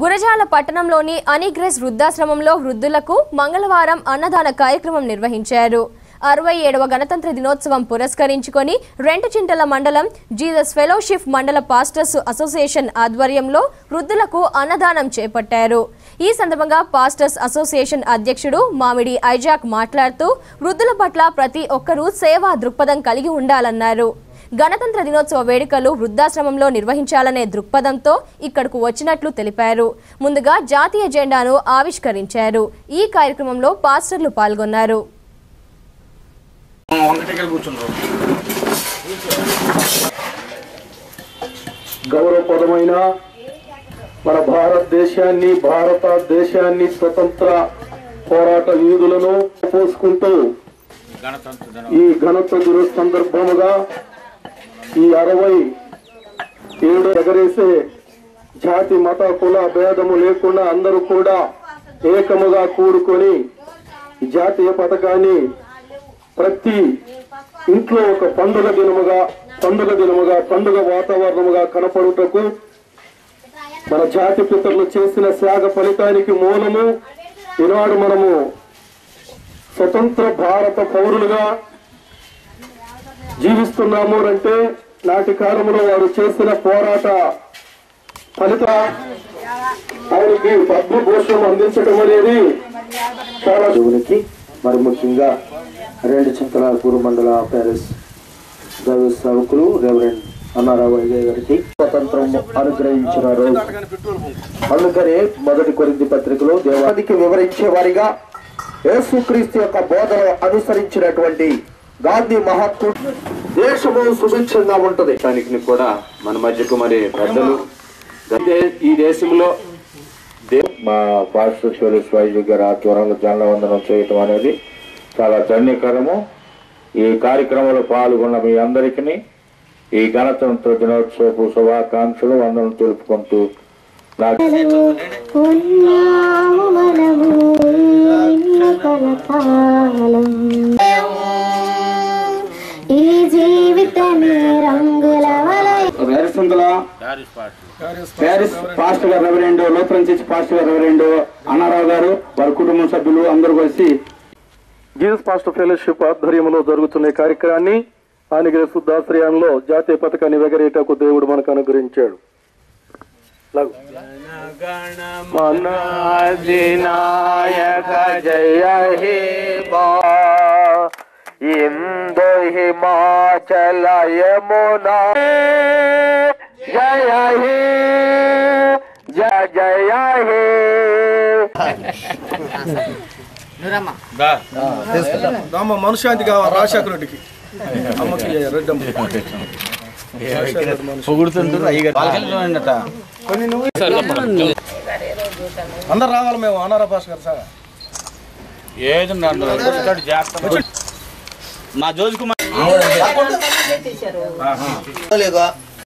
గురజాల పట్టణంలోని అనిగ్రెస్ వృద్ధాశ్రమంలో వృద్ధులకు మంగళవారం అన్నదాన కార్యక్రమం నిర్వహించారు. అరవై ఏడవ గణతంత్ర దినోత్సవం పురస్కరించుకొని రెంటచింతల మండలం జీసస్ ఫెలోషిప్ మండల పాస్టర్స్ అసోసియేషన్ ఆధ్వర్యంలో వృద్ధులకు అన్నదానం చేపట్టారు. ఈ సందర్భంగా పాస్టర్స్ అసోసియేషన్ అధ్యక్షుడు మామిడి ఐజాక్ మాట్లాడుతూ వృద్ధుల పట్ల ప్రతి ఒక్కరూ సేవా దృక్పథం కలిగి ఉండాలన్నారు. గణతంత్ర దినోత్సవ వేడుకలు వృద్ధాశ్రమంలో నిర్వహించాలనే దృక్పథంతో ఇక్కడకు వచ్చినట్లు తెలిపారు. ముందుగా జాతీయ జెండాను ఆవిష్కరించారు. ఈ కార్యక్రమంలో పాస్టర్లు పాల్గొన్నారు. గౌరవప్రదమైన మన భారతదేశాన్ని భారతదేశాన్ని స్వతంత్ర పోరాట వీధులను పోసుకుంటూ ఈ గణతంత్ర దిన సందర్భముగా ఈ అరవై ఏడు ఎగరేసే జాతి మత కుల భేదము లేకుండా అందరూ కూడా ఏకముగా కూడుకొని జాతీయ పథకాన్ని ప్రతి ఇంట్లో ఒక పండుగ దినముగా పండుగ దినముగా పండుగ వాతావరణముగా కనపడుటకు మన జాతి పితరులు చేసిన త్యాగ ఫలితానికి మూలము ఈనాడు మనము స్వతంత్ర భారత పౌరులుగా జీవిస్తున్నాము అంటే నాటి కాలంలో వారు చేసిన పోరాట ఫలిత ఆయనకి పద్మభూషణం అందించడం అనేది చాలా దేవునికి మరి ముఖ్యంగా రెండు చింతల పూర్వ మండల ప్యారిస్ దైవ సేవకులు రెవరెండ్ అన్నారావు అయ్య గారికి స్వతంత్రం అనుగ్రహించిన రోజు. అందుకనే మొదటి కొరింది పత్రికలో దేవాదికి వివరించే వారిగా యేసుక్రీస్తు యొక్క బోధన అనుసరించినటువంటి గాంధీ మహాత్ముడు దేశము సుభిక్షంగా ఉంటది. దానికి కూడా మన మధ్యకు మరి పెద్దలు. ఈ దేశంలో మా పాస్టర్ శివరేశ్వరి గారి ఆధ్వర్యంలో జనల వందనం చేయటం అనేది చాలా ధన్యకరము ఈ కార్యక్రమంలో పాల్గొన్న మీ అందరికీ ఈ గణతంత్ర దినోత్సవపు శుభాకాంక్షలు. వందనం తెలుపుకుంటూ నాకు వేరసందుల ప్యారిస్ పాస్టర్ గారు రెవరెండ్ లోపలం చర్చి పాస్టర్ గారు రెవరెండ్ అన్నారావు గారు వారి కుటుంబ సభ్యులు అందరూ కలిసి జీసస్ పాస్టర్ ఫెలోషిప్ ఆధ్వర్యంలో జరుగుతున్న ఈ కార్యక్రమాన్ని ఆనిగిరి శుద్ధాశ్రయంలో జాతీయ పథకాన్ని ఎగరేటకు దేవుడు మనకు అనుగ్రహించాడు. అధినాయక జయ హే బా. ఇందు హిమాచల యమునా జయ హే జయ జయ హే. రామ మనశ్శాంతి కావాలి రాజశేఖర రెడ్డికి అమ్మకి రెడ్డమ్మ. అందరు రావాలి మేము అనారా భాష గారు సార్ మా జోజ్ కుమార్ లేక